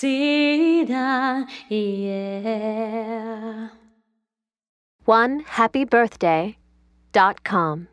vida, yeah. One happy birthday dot com.